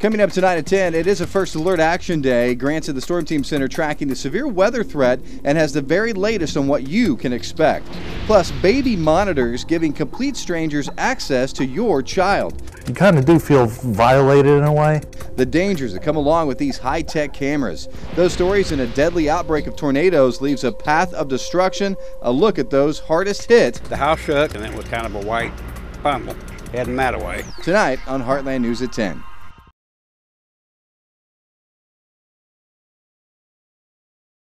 Coming up tonight at 10, it is a first alert action day. Grants at the Storm Team Center tracking the severe weather threat and has the very latest on what you can expect. Plus, baby monitors giving complete strangers access to your child. You kind of do feel violated in a way. The dangers that come along with these high tech cameras. Those stories and a deadly outbreak of tornadoes leaves a path of destruction. A look at those hardest hit. The house shook and it was kind of a white bundle heading that way. Tonight on Heartland News at 10.